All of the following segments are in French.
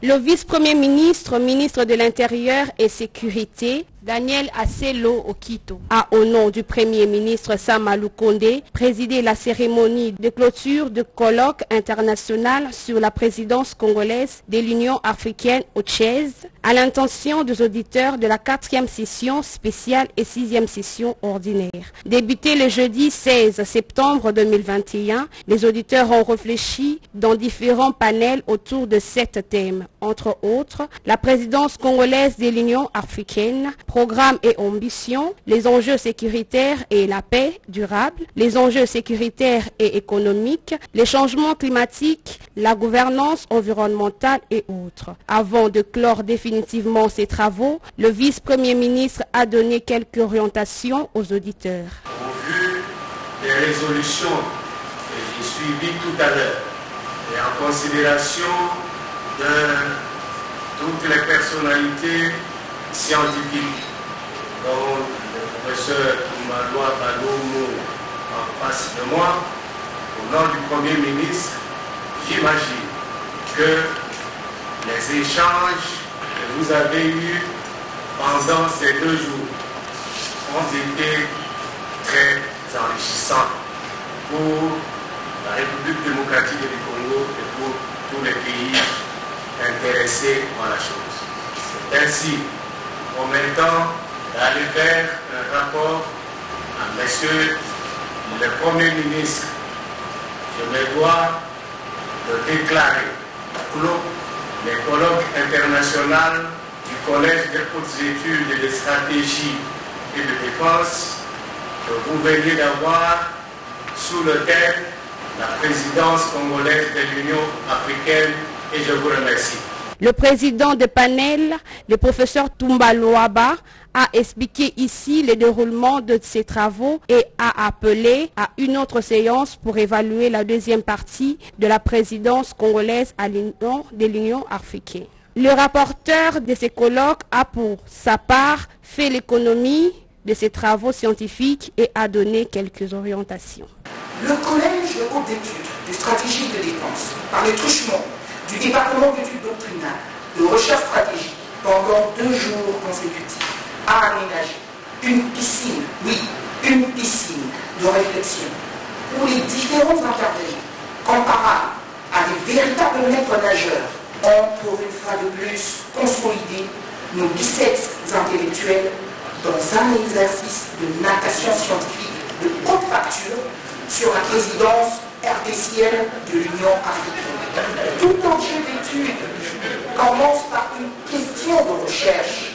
Le vice-premier ministre, ministre de l'Intérieur et Sécurité, Daniel Asselo Okito a, au nom du Premier ministre Samalou Kondé, présidé la cérémonie de clôture de colloque international sur la présidence congolaise de l'Union africaine au Tchèze, à l'intention des auditeurs de la quatrième session spéciale et sixième session ordinaire. Débuté le jeudi 16 septembre 2021, les auditeurs ont réfléchi dans différents panels autour de sept thèmes, entre autres la présidence congolaise de l'Union africaine, programme et ambition, les enjeux sécuritaires et la paix durable, les enjeux sécuritaires et économiques, les changements climatiques, la gouvernance environnementale et autres. Avant de clore définitivement ces travaux, le vice-premier ministre a donné quelques orientations aux auditeurs. Au vu des résolutions que j'ai suivies tout à l'heure et en considération de toutes les personnalités scientifiques le professeur Maloua Balomo en face de moi, au nom du Premier ministre, j'imagine que les échanges que vous avez eus pendant ces deux jours ont été très enrichissants pour la République démocratique du Congo et pour tous les pays intéressés par la chose. C'est ainsi, en même temps, d'aller faire un rapport à messieurs le Premier ministre. Je me dois de déclarer clos les colloques internationaux du Collège des hautes études de stratégie et de défense que vous venez d'avoir sous le thème la présidence congolaise de l'Union africaine et je vous remercie. Le président de panel, le professeur Toumba Loaba, a expliqué ici le déroulement de ces travaux et a appelé à une autre séance pour évaluer la deuxième partie de la présidence congolaise à l'Union de l'Union africaine. Le rapporteur de ces colloques a pour sa part fait l'économie de ces travaux scientifiques et a donné quelques orientations. Le collège de haute études de stratégie de défense, par le truchement du département d'études doctrinales, de recherche stratégique, pendant deux jours consécutifs, aménagé une piscine, oui, une piscine de réflexion où les différents intervenants, comparables à des véritables maîtres nageurs, ont pour une fois de plus consolidé nos biceps intellectuels dans un exercice de natation scientifique de haute facture sur la présidence RDCL de l'Union africaine. Tout enjeu d'étude commence par une question de recherche.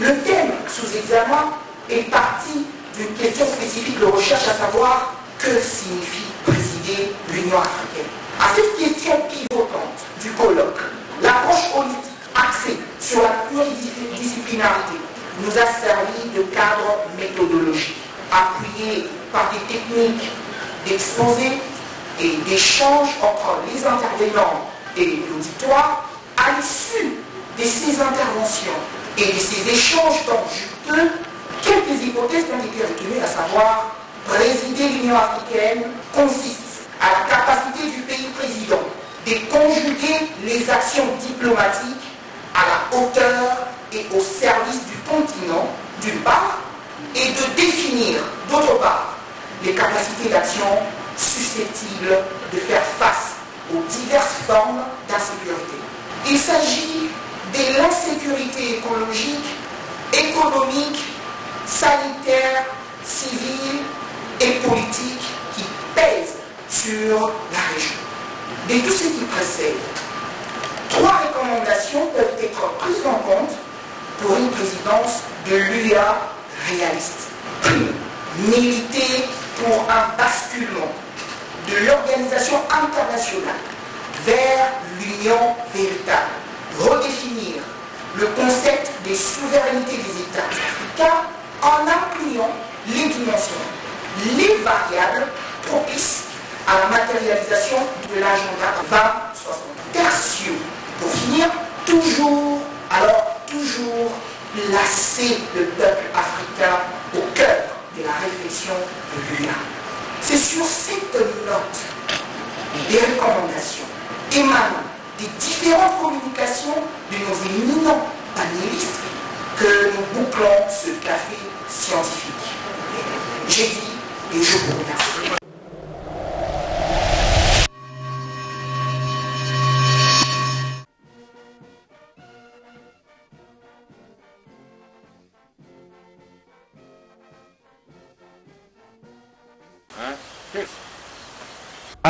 Le thème sous examen est parti d'une question spécifique de recherche, à savoir que signifie présider l'Union africaine. À cette question pivotante du colloque, l'approche holistique axée sur la pluridisciplinarité nous a servi de cadre méthodologique, appuyé par des techniques d'exposé et d'échange entre les intervenants et l'auditoire, à l'issue de ces interventions et de ces échanges tendus, quelques hypothèses ont été retenues, à savoir présider l'Union africaine consiste à la capacité du pays président de conjuguer les actions diplomatiques à la hauteur et au service du continent, d'une part, et de définir, d'autre part, les capacités d'action susceptibles de faire face aux diverses formes d'insécurité. Il s'agit de l'insécurité écologique, économique, sanitaire, civile et politique qui pèse sur la région. De tout ce qui précède, trois recommandations peuvent être prises en compte pour une présidence de l'UA réaliste. militer pour un basculement de l'organisation internationale vers l'union véritable. Redéfinir le concept des souverainetés des États africains en incluant les dimensions, les variables propices à la matérialisation de l'agenda 2060. Tertio, pour finir, toujours, alors toujours placer le peuple africain au cœur de la réflexion de l'UNA. C'est sur cette note des recommandations émanant des différentes communications de nos éminents que nous bouclons ce café scientifique. J'ai dit et je vous remercie.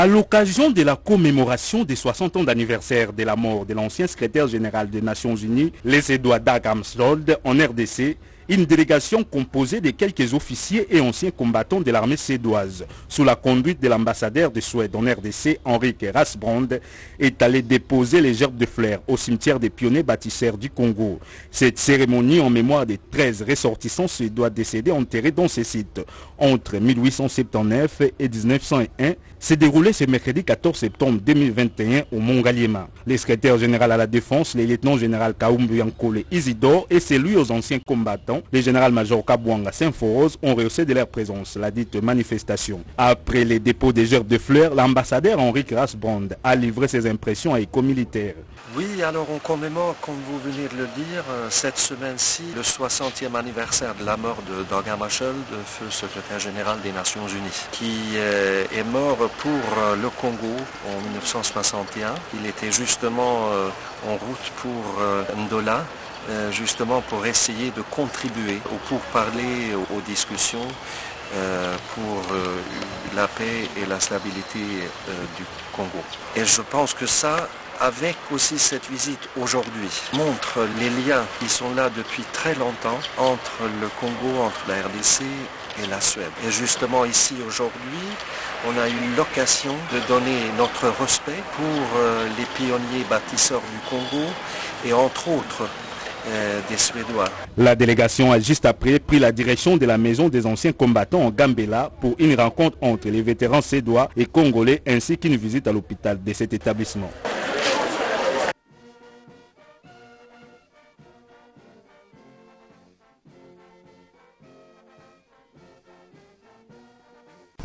À l'occasion de la commémoration des 60 ans d'anniversaire de la mort de l'ancien secrétaire général des Nations Unies, les Édouard Dag en RDC, une délégation composée de quelques officiers et anciens combattants de l'armée suédoise, sous la conduite de l'ambassadeur de Suède en RDC, Henrik Rasbrand, est allé déposer les gerbes de fleurs au cimetière des pionniers bâtisseurs du Congo. Cette cérémonie en mémoire des 13 ressortissants suédois décédés enterrés dans ces sites entre 1879 et 1901 s'est déroulée ce mercredi 14 septembre 2021 au Mont Galiema. Le secrétaire général à la défense, le lieutenant général Kaumbu Yankole Isidore et celui aux anciens combattants, le général-major Kabwanga Saint-Foros, ont rehaussé de leur présence la dite manifestation. Après les dépôts des gerbes de fleurs, l'ambassadeur Henrik Rasbrand a livré ses impressions à Eco Militaire. Oui, alors on commémore, comme vous venez de le dire, cette semaine-ci, le 60e anniversaire de la mort de Dag Hammarskjöld, feu secrétaire général des Nations Unies, qui est mort pour le Congo en 1961. Il était justement en route pour Ndola, justement pour essayer de contribuer ou pour parler aux discussions pour la paix et la stabilité du Congo. Et je pense que ça, avec aussi cette visite aujourd'hui, montre les liens qui sont là depuis très longtemps entre le Congo, entre la RDC et la Suède. Et justement ici aujourd'hui, on a eu l'occasion de donner notre respect pour les pionniers bâtisseurs du Congo et entre autres des Suédois. La délégation a juste après pris la direction de la maison des anciens combattants en Gambela pour une rencontre entre les vétérans suédois et congolais ainsi qu'une visite à l'hôpital de cet établissement.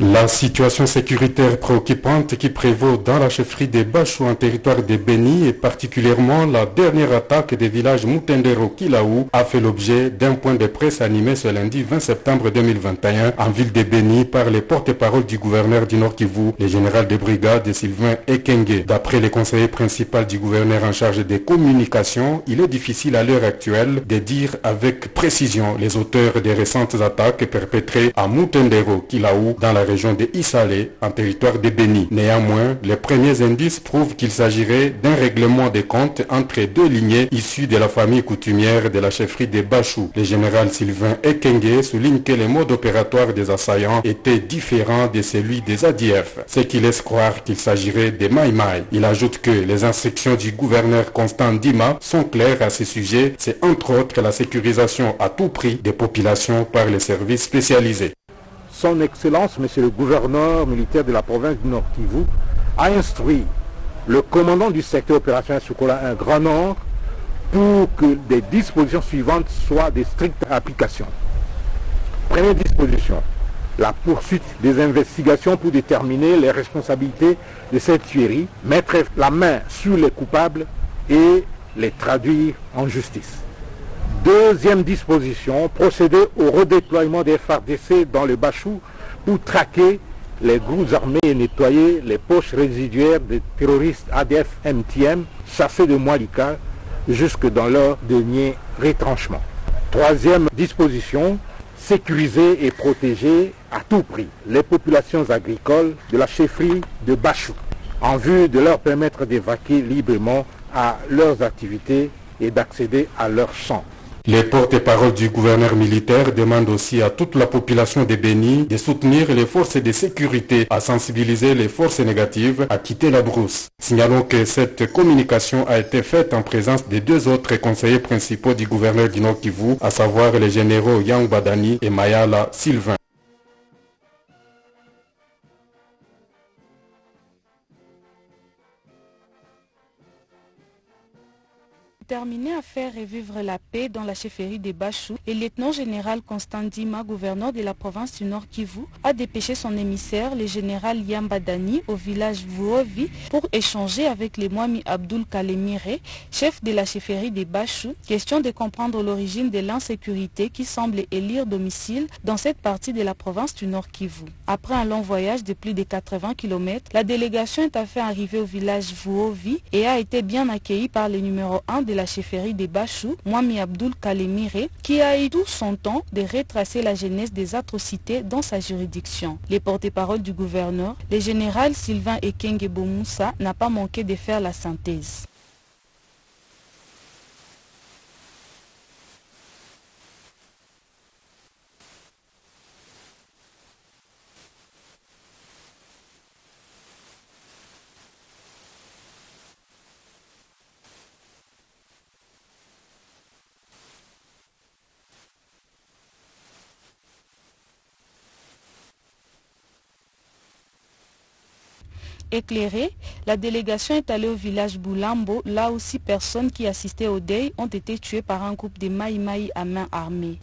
La situation sécuritaire préoccupante qui prévaut dans la chefferie des Bachou en territoire de Beni et particulièrement la dernière attaque des villages Moutendero Kilaou a fait l'objet d'un point de presse animé ce lundi 20 septembre 2021 en ville de Beni par les porte-parole du gouverneur du Nord Kivu, le général de brigade Sylvain Ekenge. D'après le conseiller principal du gouverneur en charge des communications, il est difficile à l'heure actuelle de dire avec précision les auteurs des récentes attaques perpétrées à Moutendero Kilaou dans la région de Issalé, en territoire de Béni. Néanmoins, les premiers indices prouvent qu'il s'agirait d'un règlement des comptes entre deux lignées issues de la famille coutumière de la chefferie des Bachou. Le général Sylvain Ekenge souligne que le mode opératoire des assaillants était différent de celui des ADF, ce qui laisse croire qu'il s'agirait des Maïmaï. Il ajoute que les instructions du gouverneur Constant Dima sont claires à ce sujet, c'est entre autres la sécurisation à tout prix des populations par les services spécialisés. Son Excellence, Monsieur le gouverneur militaire de la province du Nord Kivu, a instruit le commandant du secteur opérationnel Soukola un Grand Nord pour que des dispositions suivantes soient de stricte application. Première disposition, la poursuite des investigations pour déterminer les responsabilités de cette tuerie, mettre la main sur les coupables et les traduire en justice. Deuxième disposition, procéder au redéploiement des FARDC dans le Bachou pour traquer les groupes armés et nettoyer les poches résiduaires des terroristes ADF-MTM chassés de Moalika jusque dans leur dernier retranchement. Troisième disposition, sécuriser et protéger à tout prix les populations agricoles de la chefferie de Bachou en vue de leur permettre d'évacuer librement à leurs activités et d'accéder à leurs champs. Les porte-parole du gouverneur militaire demandent aussi à toute la population de Béni de soutenir les forces de sécurité, à sensibiliser les forces négatives à quitter la brousse. Signalons que cette communication a été faite en présence des deux autres conseillers principaux du gouverneur du Nord Kivu, à savoir les généraux Yang Badani et Mayala Sylvain. Terminé à faire revivre la paix dans la chefferie des Bachou, le lieutenant général Constant Dima, gouverneur de la province du Nord Kivu, a dépêché son émissaire, le général Yamba Dani, au village Vuovi pour échanger avec les Mwami Abdul Kalemire, chef de la chefferie des Bachou, question de comprendre l'origine de l'insécurité qui semble élire domicile dans cette partie de la province du Nord Kivu. Après un long voyage de plus de 80 km, la délégation est à fait arrivée au village Vuovi et a été bien accueillie par le numéro 1 de la chefferie des Bachou, Mwami Abdul Kalemire, qui a eu tout son temps de retracer la genèse des atrocités dans sa juridiction. Les porte-parole du gouverneur, le général Sylvain Ekenge Bomoussa, n'a pas manqué de faire la synthèse. Éclairée, la délégation est allée au village Boulambo, là où six personnes qui assistaient au deuil ont été tuées par un groupe de Maï à main armée.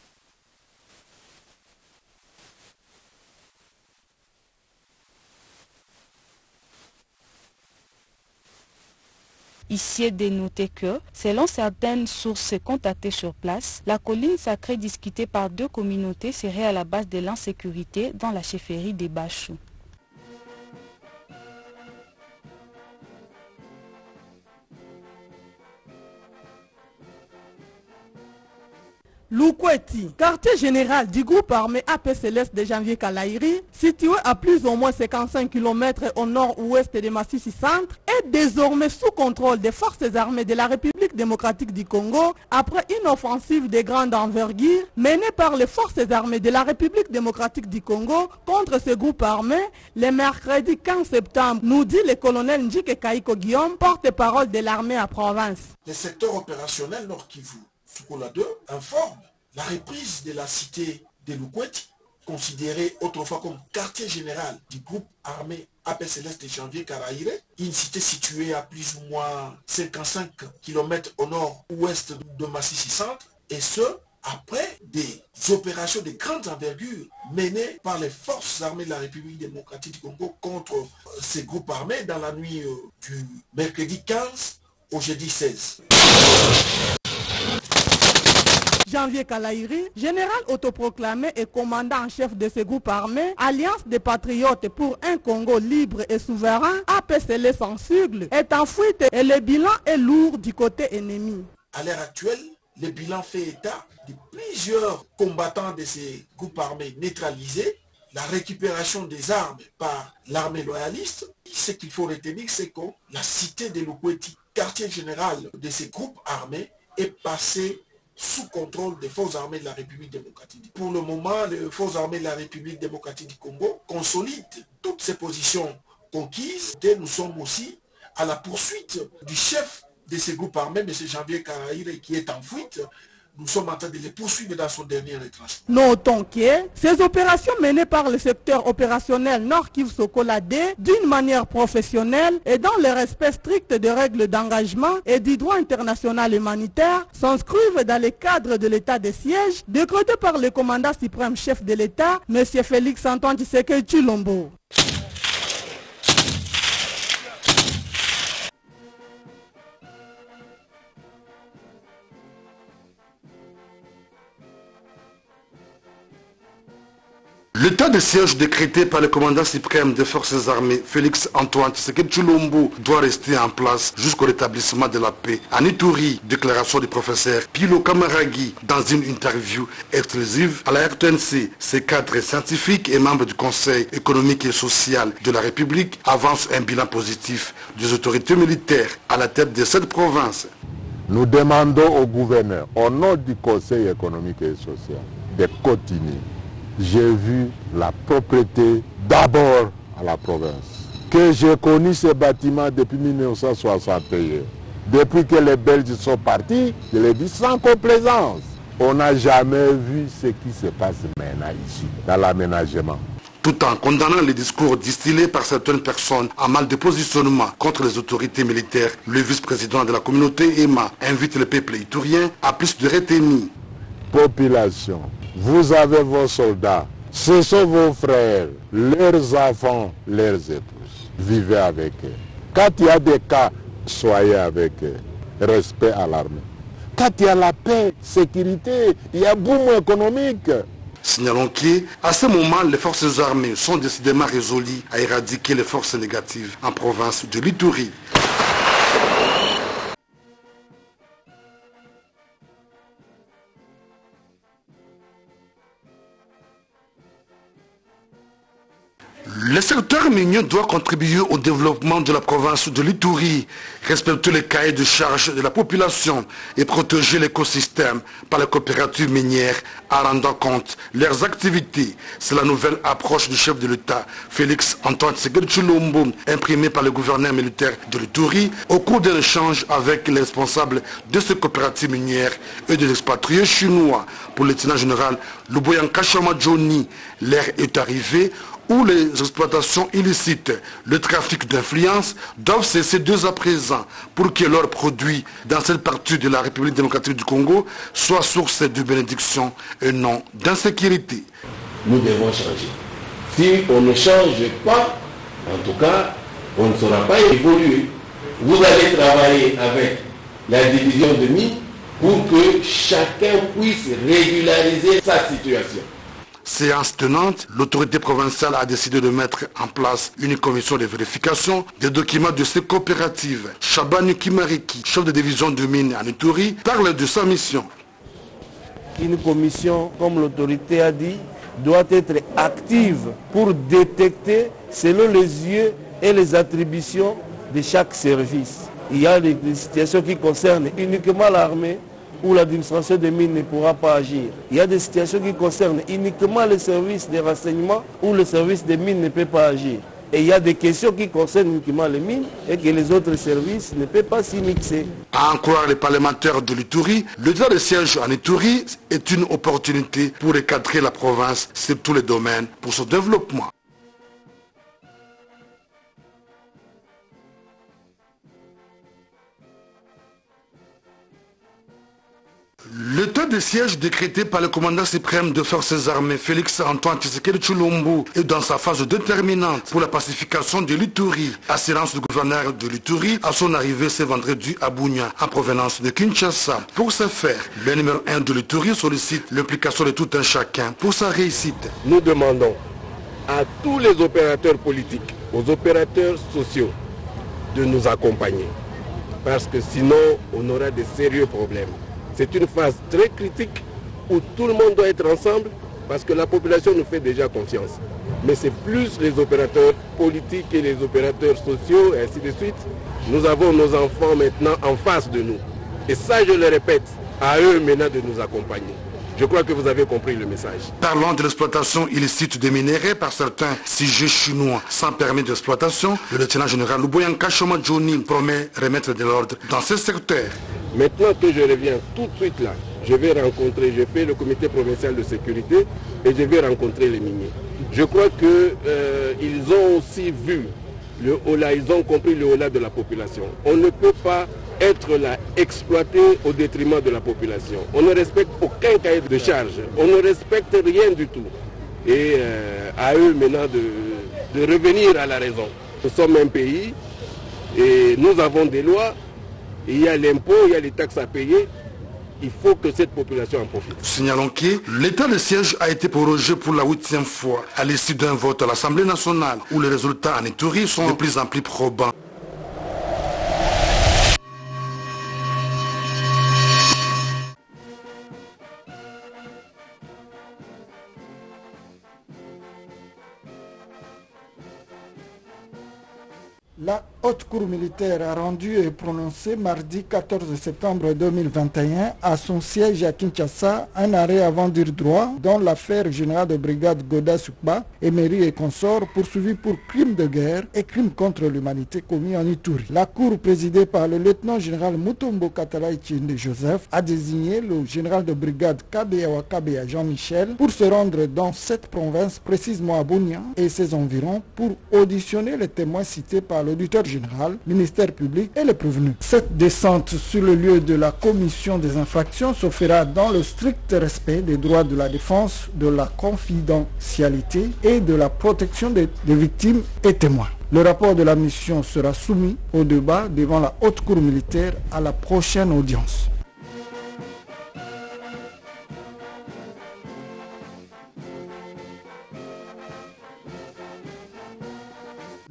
Ici est dénoté que, selon certaines sources contactées sur place, la colline sacrée discutée par deux communautés serait à la base de l'insécurité dans la chefferie des Bachou. Loukweti, quartier général du groupe armé AP Céleste de Janvier Kalaïri, situé à plus ou moins 55 km au nord-ouest de Massissi Centre, est désormais sous contrôle des forces armées de la République démocratique du Congo après une offensive de grande envergure menée par les forces armées de la République démocratique du Congo contre ce groupe armé le mercredi 15 septembre, nous dit le colonel Njike Kaiko Guillaume, porte-parole de l'armée à province. Le secteur opérationnel Nord Sukola 2 informe la reprise de la cité de Lukweti, considérée autrefois comme quartier général du groupe armé AP Céleste de Janvier Karaïre, une cité située à plus ou moins 55 km au nord-ouest de Massissi Centre, et ce, après des opérations de grande envergure menées par les forces armées de la République démocratique du Congo contre ces groupes armés dans la nuit du mercredi 15 au jeudi 16. Janvier Kalaïri, général autoproclamé et commandant en chef de ce groupe armé, Alliance des patriotes pour un Congo libre et souverain, APCL sans sigle, est en fuite et le bilan est lourd du côté ennemi. À l'heure actuelle, le bilan fait état de plusieurs combattants de ces groupes armés neutralisés, la récupération des armes par l'armée loyaliste. Ce qu'il faut retenir, c'est que la cité de Lukweti, quartier général de ces groupes armés, est passée sous contrôle des forces armées de la République démocratique. Pour le moment, les forces armées de la République démocratique du Congo consolident toutes ces positions conquises et nous sommes aussi à la poursuite du chef de ces groupes armés, M. Janvier Karaïre, qui est en fuite. Nous sommes en train de les poursuivre dans son dernier retranchement. Notons que ces opérations menées par le secteur opérationnel Nord Kivu Sokola D d'une manière professionnelle et dans le respect strict des règles d'engagement et du droit international humanitaire s'inscrivent dans le cadre de l'état de siège décrété par le commandant suprême chef de l'État, M. Félix Antoine Tshisekedi Chilombo. L'état de siège décrété par le commandant suprême des forces armées, Félix Antoine Tshisekedi Chulombo, doit rester en place jusqu'au rétablissement de la paix. En Ituri, déclaration du professeur Pilo Kamaragi dans une interview exclusive à la RTNC. Ces cadres scientifiques et membres du Conseil économique et social de la République avancent un bilan positif des autorités militaires à la tête de cette province. Nous demandons au gouverneur, au nom du Conseil économique et social, de continuer j'ai vu la propriété d'abord à la province. Que j'ai connu ce bâtiment depuis 1961. Depuis que les Belges sont partis, je l'ai dit sans complaisance. On n'a jamais vu ce qui se passe maintenant ici, dans l'aménagement. tout en condamnant les discours distillés par certaines personnes en mal de positionnement contre les autorités militaires. Le vice-président de la communauté EMA invite le peuple itourien à plus de retenue. Population, vous avez vos soldats, ce sont vos frères, leurs enfants, leurs épouses. Vivez avec eux. Quand il y a des cas, soyez avec eux. Respect à l'armée. Quand il y a la paix, sécurité, il y a boom économique. Signalons qu'à ce moment, les forces armées sont décidément résolues à éradiquer les forces négatives en province de l'Itourie. Le secteur minier doit contribuer au développement de la province de l'Itourie, respecter les cahiers de charge de la population et protéger l'écosystème par les coopératives minières en rendant compte leurs activités. C'est la nouvelle approche du chef de l'État, Félix Antoine Segel Chulombo, imprimée par le gouverneur militaire de l'Itourie au cours d'un échange avec les responsables de ces coopératives minières et des expatriés chinois. Pour le lieutenant général Luboyan Kachama Johnny, l'air est arrivé où les exploitations illicites, le trafic d'influence doivent cesser deux à présent pour que leurs produits dans cette partie de la République démocratique du Congo soient source de bénédiction et non d'insécurité. Nous devons changer. Si on ne change pas, en tout cas, on ne saura pas évoluer. Vous allez travailler avec la division de mines pour que chacun puisse régulariser sa situation. Séance tenante, l'autorité provinciale a décidé de mettre en place une commission de vérification des documents de ces coopératives. Chabani Kimariki, chef de division de mines à Ituri, parle de sa mission. Une commission, comme l'autorité a dit, doit être active pour détecter selon les yeux et les attributions de chaque service. Il y a des situations qui concernent uniquement l'armée, où l'administration des mines ne pourra pas agir. Il y a des situations qui concernent uniquement les services de renseignement où le service des mines ne peut pas agir. Et il y a des questions qui concernent uniquement les mines et que les autres services ne peuvent pas s'y mixer. À en croire les parlementaires de l'Itourie, le droit de siège en Itourie est une opportunité pour recadrer la province sur tous les domaines pour son développement. Le temps de siège décrété par le commandant suprême de forces armées Félix Antoine Tshisekedi Chulombo est dans sa phase déterminante pour la pacification de l'Itourie. Assurance du gouverneur de l'Itourie à son arrivée ce vendredi à Bounia en provenance de Kinshasa. Pour ce faire, le numéro 1 de l'Itourie sollicite l'implication de tout un chacun pour sa réussite. Nous demandons à tous les opérateurs politiques, aux opérateurs sociaux, de nous accompagner. Parce que sinon, on aura de sérieux problèmes. C'est une phase très critique où tout le monde doit être ensemble parce que la population nous fait déjà confiance. Mais c'est plus les opérateurs politiques et les opérateurs sociaux et ainsi de suite. Nous avons nos enfants maintenant en face de nous. Et ça, je le répète, à eux maintenant de nous accompagner. Je crois que vous avez compris le message. Parlons de l'exploitation illicite des minéraux par certains sujets chinois sans permis d'exploitation. Le lieutenant général Luboyan Kachoma Johnny promet remettre de l'ordre dans ce secteur. Maintenant que je reviens tout de suite là, je vais rencontrer, je fais le comité provincial de sécurité et je vais rencontrer les miniers. Je crois qu'ils euh, ont aussi vu le holà, ils ont compris le holà de la population. On ne peut pas être là exploité au détriment de la population. On ne respecte aucun cahier de charge. On ne respecte rien du tout. Et euh, à eux maintenant de, revenir à la raison. Nous sommes un pays et nous avons des lois. Il y a l'impôt, il y a les taxes à payer. Il faut que cette population en profite. Signalons que l'état de siège a été prorogé pour la huitième fois à l'issue d'un vote à l'Assemblée nationale où les résultats en Itourie sont de plus en plus probants. La haute cour militaire a rendu et prononcé mardi 14 septembre 2021 à son siège à Kinshasa un arrêt avant dire droit dans l'affaire générale de brigade Goda Sukba, Emery et consorts poursuivis pour crimes de guerre et crimes contre l'humanité commis en Ituri. La cour présidée par le lieutenant général Mutombo Chinde Joseph a désigné le général de brigade Kabea Wakabea Jean-Michel pour se rendre dans cette province, précisément à Bounia et ses environs, pour auditionner les témoins cités par l'auditeur général, ministère public et les prévenus. Cette descente sur le lieu de la commission des infractions se fera dans le strict respect des droits de la défense, de la confidentialité et de la protection des, des victimes et témoins. Le rapport de la mission sera soumis au débat devant la haute cour militaire à la prochaine audience.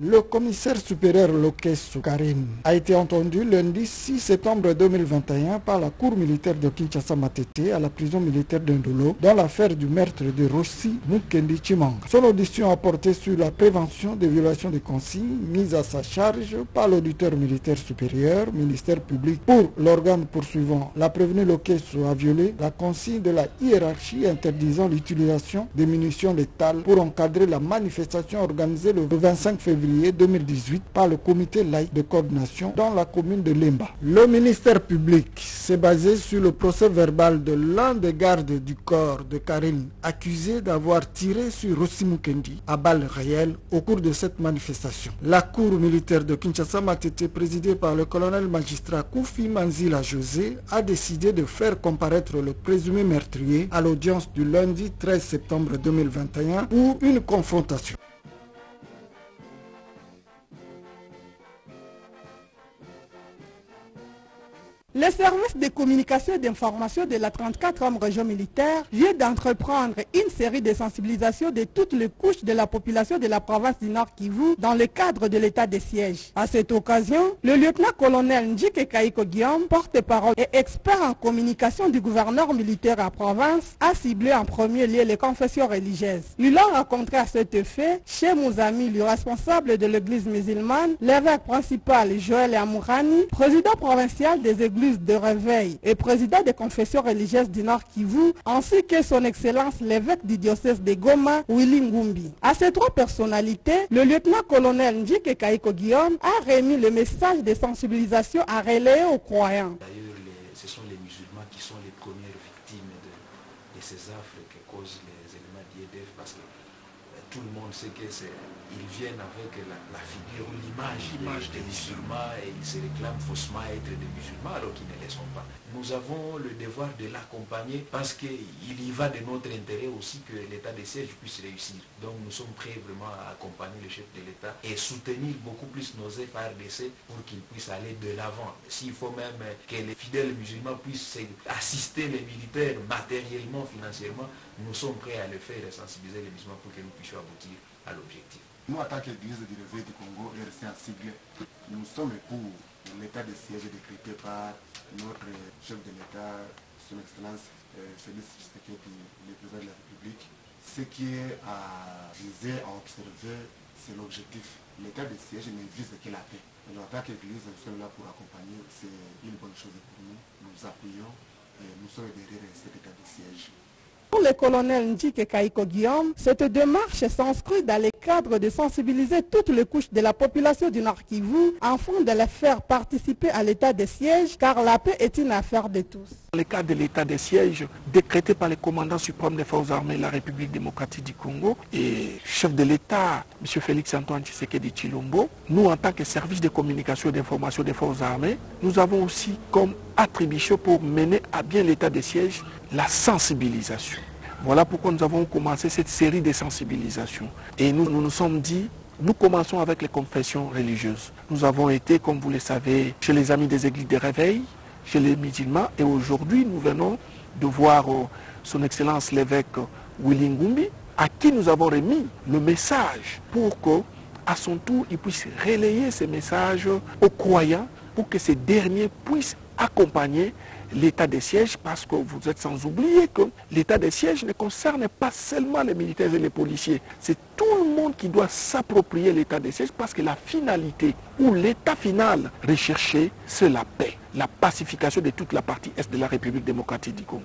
Le commissaire supérieur Lokesu Karim a été entendu lundi 6 septembre 2021 par la cour militaire de Kinshasa Matete à la prison militaire d'Indolo dans l'affaire du meurtre de Rossi Mukendi Chimanga. Son audition a porté sur la prévention des violations des consignes mises à sa charge par l'auditeur militaire supérieur, ministère public. Pour l'organe poursuivant, la prévenue Lokesu a violé la consigne de la hiérarchie interdisant l'utilisation des munitions létales pour encadrer la manifestation organisée le 25 février 2018 par le comité laïque de coordination dans la commune de Lemba. Le ministère public s'est basé sur le procès verbal de l'un des gardes du corps de Karine accusé d'avoir tiré sur Rossi Mukendi à balles réelles au cours de cette manifestation. La cour militaire de Kinshasa Matete présidée par le colonel magistrat Koufi Manzila José a décidé de faire comparaître le présumé meurtrier à l'audience du lundi 13 septembre 2021 pour une confrontation. Le service de communication et d'information de la 34e région militaire vient d'entreprendre une série de sensibilisations de toutes les couches de la population de la province du Nord Kivu dans le cadre de l'état de siège. À cette occasion, le lieutenant-colonel Njike Kaiko Guillaume, porte-parole et expert en communication du gouverneur militaire à province, a ciblé en premier lieu les confessions religieuses. Il a rencontré à cet effet chez Mouzami, le responsable de l'église musulmane, l'évêque principal Joël Amourani, président provincial des églises de réveil et président des confessions religieuses du Nord Kivu, ainsi que son Excellence l'évêque du diocèse de Goma, Willy Ngumbi. À ces trois personnalités, le lieutenant-colonel Njike Kaiko Guillaume a remis le message de sensibilisation à relayer aux croyants. D'ailleurs, ce sont les musulmans qui sont les premières victimes de, de ces affres que causent les éléments d'IEDF parce que euh, tout le monde sait que c'est ils viennent avec la, figure ou l'image des, des musulmans et ils se réclament faussement être des musulmans alors qu'ils ne le sont pas. Nous avons le devoir de l'accompagner parce qu'il y va de notre intérêt aussi que l'état de siège puisse réussir. Donc nous sommes prêts vraiment à accompagner le chef de l'État et soutenir beaucoup plus nos FARDC pour qu'ils puissent aller de l'avant. S'il faut même que les fidèles musulmans puissent assister les militaires matériellement, financièrement, nous sommes prêts à le faire et sensibiliser les musulmans pour que nous puissions aboutir à l'objectif. Nous, en tant qu'Église du réveil du Congo, RC en nous sommes pour l'état de siège décrété par notre chef de l'État, son Excellence euh, Félix Tshisekedi, le président de la République. Ce qui est à viser, à observer, c'est l'objectif. L'état de siège ne vise que la paix. Alors, en tant qu'Église, nous sommes là pour accompagner. C'est une bonne chose pour nous. Nous appuyons et nous sommes derrière cet état de siège. Pour le colonel Njike Kaiko Guillaume, cette démarche s'inscrit dans le cadre de sensibiliser toutes les couches de la population du Nord Kivu afin de les faire participer à l'état de siège car la paix est une affaire de tous. Dans le cadre de l'état de siège décrété par le commandant suprême des forces armées de la République démocratique du Congo et chef de l'État, M. Félix Antoine Tshisekedi Chilombo, nous en tant que service de communication et d'information des forces armées, nous avons aussi comme attribution pour mener à bien l'état de siège la sensibilisation. Voilà pourquoi nous avons commencé cette série de sensibilisation. Et nous nous, sommes dit, nous commençons avec les confessions religieuses. Nous avons été, comme vous le savez, chez les amis des églises de réveil, chez les musulmans, et aujourd'hui nous venons de voir euh, son Excellence l'évêque Willy Ngumbi, à qui nous avons remis le message pour que, à son tour, il puisse relayer ce message aux croyants pour que ces derniers puissent accompagner l'état des sièges parce que vous êtes sans oublier que l'état des sièges ne concerne pas seulement les militaires et les policiers. C'est tout le monde qui doit s'approprier l'état des sièges parce que la finalité ou l'état final recherché, c'est la paix, la pacification de toute la partie est de la République démocratique du Congo.